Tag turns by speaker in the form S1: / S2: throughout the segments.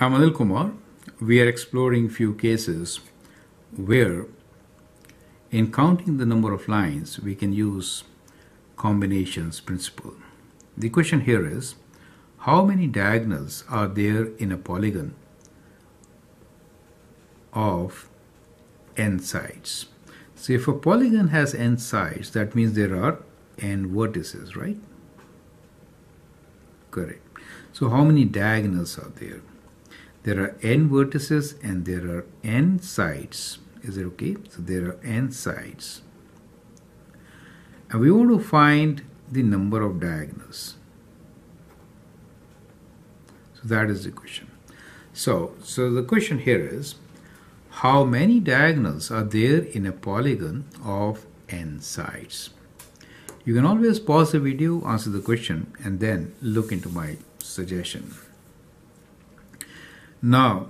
S1: I'm Anil Kumar. We are exploring few cases where in counting the number of lines we can use combinations principle. The question here is how many diagonals are there in a polygon of n sides? So if a polygon has n sides that means there are n vertices, right? Correct. So how many diagonals are there? There are n vertices and there are n sides. Is it okay? So there are n sides. And we want to find the number of diagonals. So that is the question. So, so the question here is, how many diagonals are there in a polygon of n sides? You can always pause the video, answer the question, and then look into my suggestion. Now,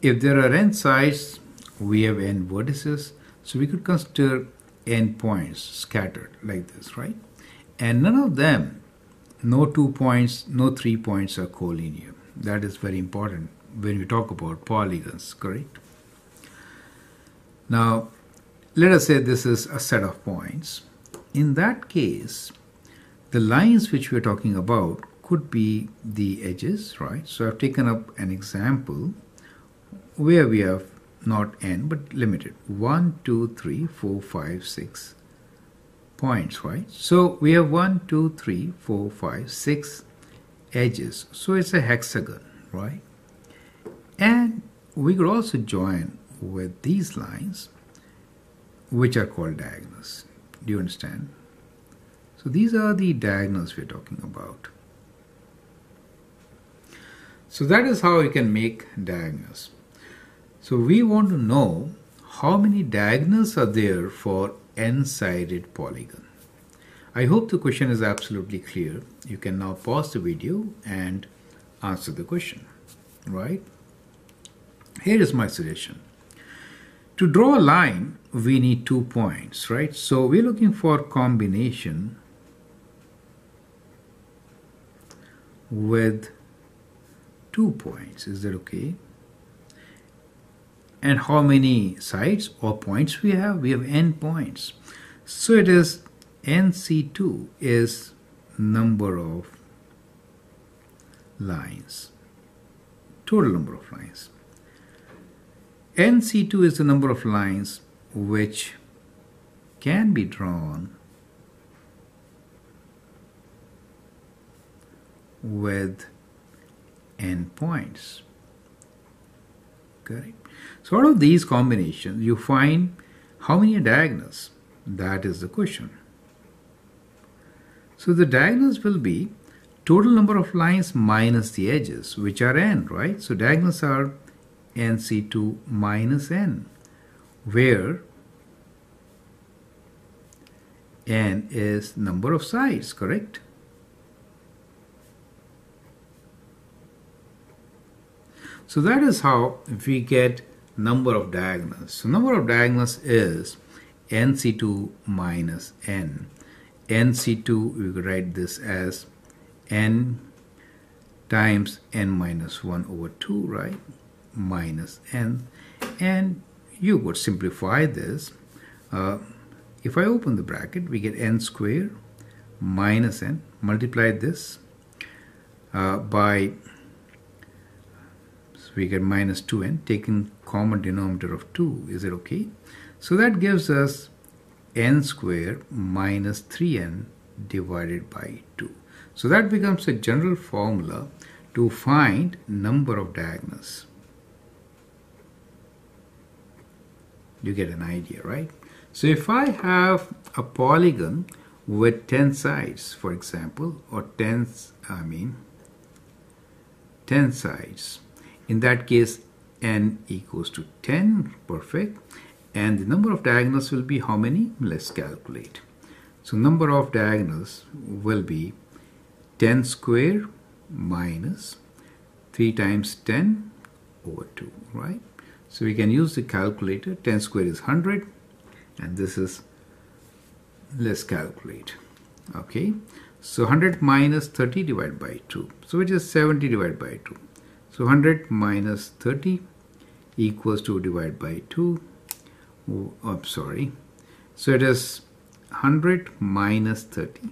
S1: if there are n sides, we have n vertices, so we could consider n points scattered like this, right? And none of them, no two points, no three points are collinear. That is very important when we talk about polygons, correct? Now, let us say this is a set of points. In that case, the lines which we are talking about could be the edges, right? So I've taken up an example where we have not n but limited 1, 2, 3, 4, 5, 6 points, right? So we have 1, 2, 3, 4, 5, 6 edges. So it's a hexagon, right? And we could also join with these lines which are called diagonals. Do you understand? So these are the diagonals we're talking about. So that is how you can make diagonals. So we want to know how many diagonals are there for n-sided polygon. I hope the question is absolutely clear. You can now pause the video and answer the question, right? Here is my suggestion. To draw a line, we need two points, right? So we're looking for combination with two points. Is that okay? And how many sides or points we have? We have n points. So it is nc2 is number of lines, total number of lines. nc2 is the number of lines which can be drawn with endpoints. Correct. So out of these combinations, you find how many diagonals. That is the question. So the diagonals will be total number of lines minus the edges, which are n, right? So diagonals are nc2 minus n, where n is number of sides, correct? So that is how we get number of diagonals. So number of diagonals is nc2 minus n. nc2, we could write this as n times n minus 1 over 2, right? Minus n. And you would simplify this. Uh, if I open the bracket, we get n squared minus n. Multiply this uh, by we get minus 2n, taking common denominator of 2. Is it okay? So that gives us n squared minus 3n divided by 2. So that becomes a general formula to find number of diagonals. You get an idea, right? So if I have a polygon with 10 sides, for example, or 10, I mean, 10 sides, in that case, n equals to 10, perfect. And the number of diagonals will be how many? Let's calculate. So number of diagonals will be 10 square minus 3 times 10 over 2, right? So we can use the calculator. 10 square is 100 and this is, let's calculate, okay? So 100 minus 30 divided by 2. So which is 70 divided by 2. So 100 minus 30 equals to divide by 2. Oh, I'm sorry. So it is 100 minus 30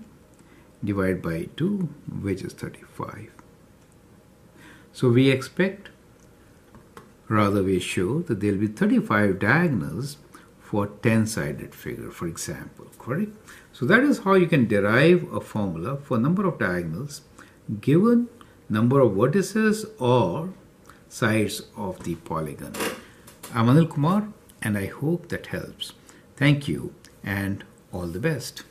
S1: divided by 2 which is 35. So we expect rather we show that there will be 35 diagonals for 10-sided figure for example correct so that is how you can derive a formula for number of diagonals given number of vertices or sides of the polygon. I'm Anil Kumar and I hope that helps. Thank you and all the best